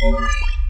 Thank you.